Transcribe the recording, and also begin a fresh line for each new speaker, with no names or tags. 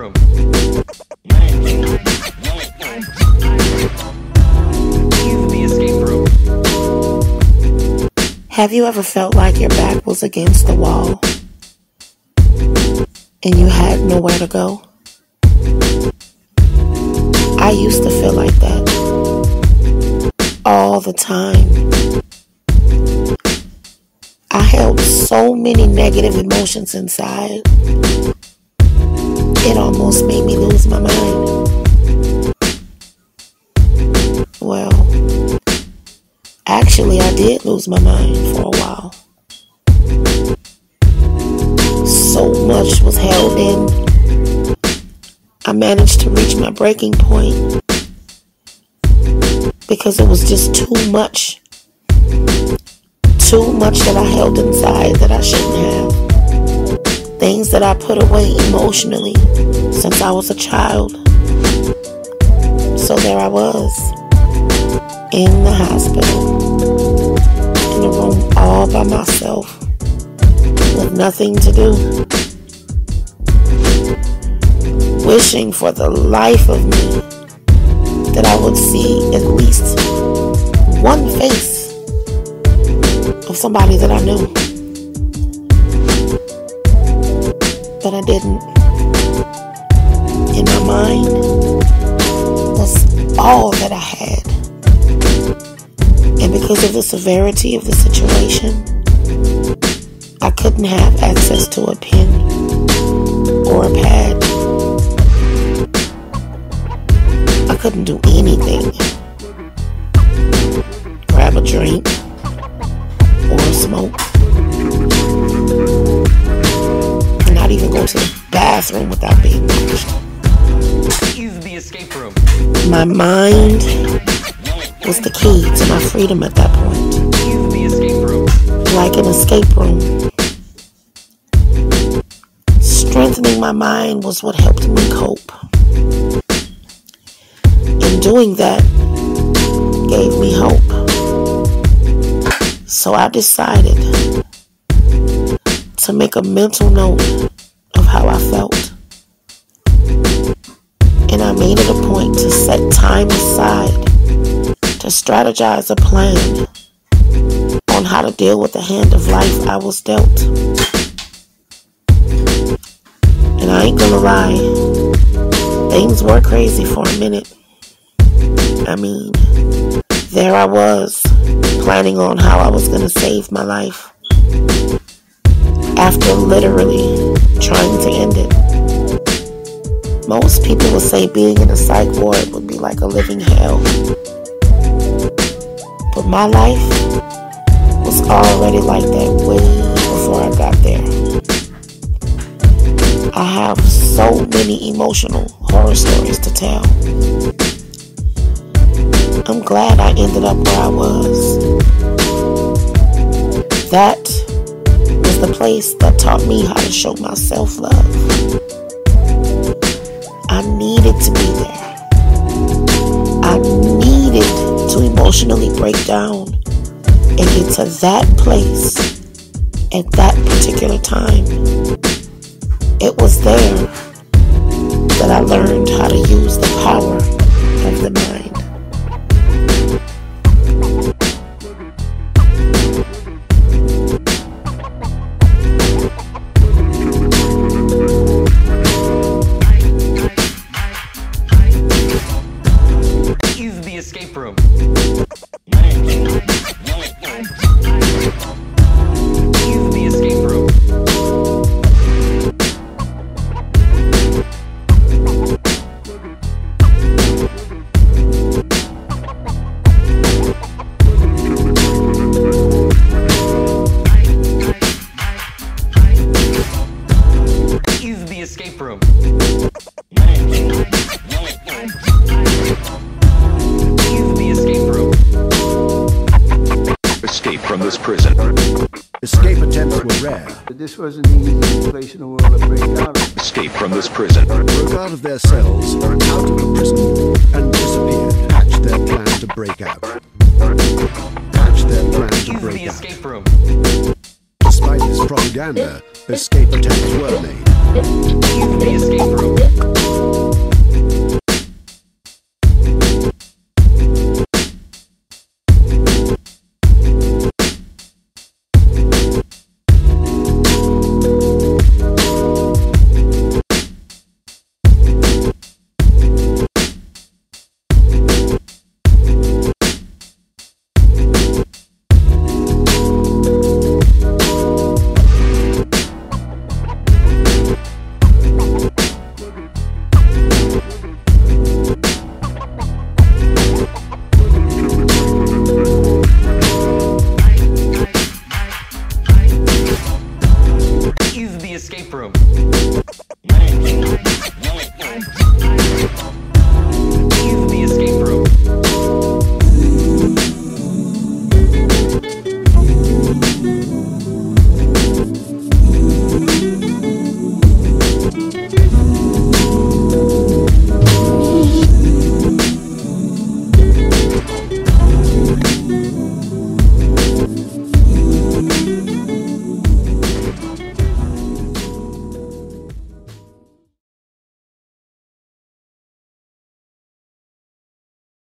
bathroom. Have you ever felt like your back was against the wall and you had nowhere to go? I used to feel like that all the time. I held so many negative emotions inside it almost made me lose my mind. Well, actually, I did lose my mind for a while. So much was held in. I managed to reach my breaking point because it was just too much. Too much that I held inside that I shouldn't have. Things that I put away emotionally since I was a child. So there I was in the hospital, in a room all by myself, with nothing to do. Wishing for the life of me that I would see at least one face of somebody that I knew. But I didn't. In my mind that's all that I had. And because of the severity of the situation, I couldn't have access to a pen bathroom without being.
Is the escape room.
My mind was the key to my freedom at that point.
Is the escape room.
Like an escape room. Strengthening my mind was what helped me cope. And doing that gave me hope. So I decided to make a mental note how I felt. And I made it a point to set time aside to strategize a plan on how to deal with the hand of life I was dealt. And I ain't gonna lie, things were crazy for a minute. I mean, there I was, planning on how I was gonna save my life. After literally trying to end it. Most people would say being in a psych ward would be like a living hell. But my life was already like that way before I got there. I have so many emotional horror stories to tell. I'm glad I ended up where I was. That the place that taught me how to show myself love. I needed to be there. I needed to emotionally break down and get to that place at that particular time. It was there that I learned how to use the
Escape
prison.
Escape attempts were rare.
This wasn't the easiest place in the world to break out of.
Escape from this prison.
Broke out of their cells, out of the prison, and disappeared. Hatched their plan to break out. Hatched their plan to
Is the
break out.
escape room.
Despite this propaganda, escape attempts were made.
Is the escape room. escape room.